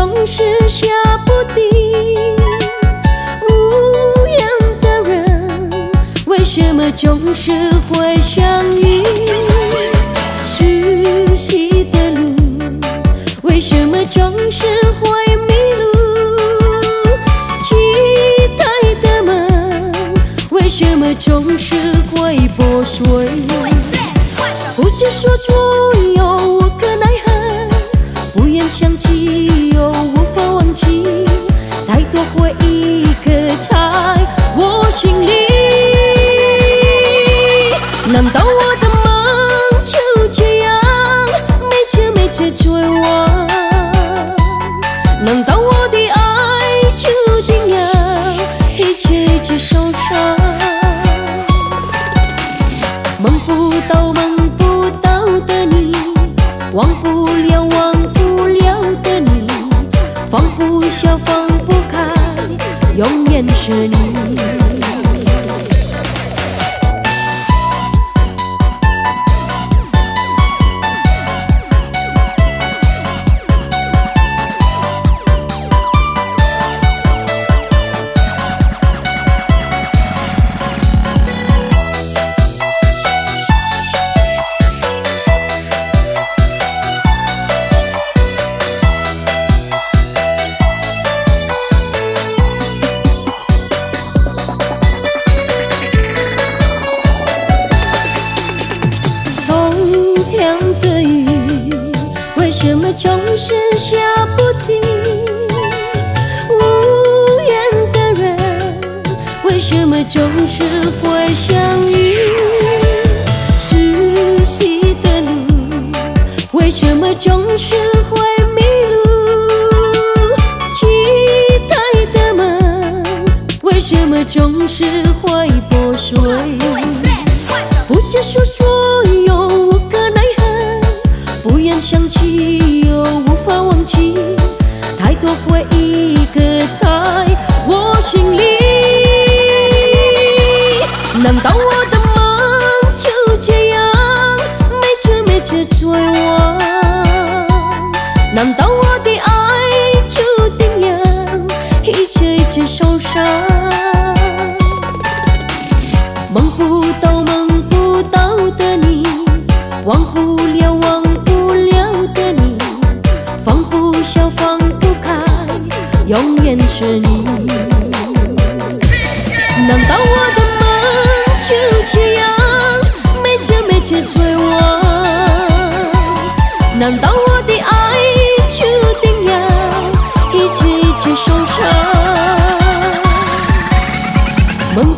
总是下不停？无言的人为什么总是会相遇？熟悉的路为什么总是会迷路？期待的梦为什么总是会破碎？不知所措，đi. 么总是下不停？无缘的人为什么总是会相遇？熟悉的路为什么总是会迷路？期待的梦为什么总是会太多回忆刻在我心里。难道我的梦就这样没着没着追忘？难道我的爱注定要一切一切受伤？梦 làm tao hoa tâm mơ chiều chiang mê cha mê cha trôi hoa. Làm tao hoa thì ai chứ tình nhà khi chỉ chỉ sâu xa. Mong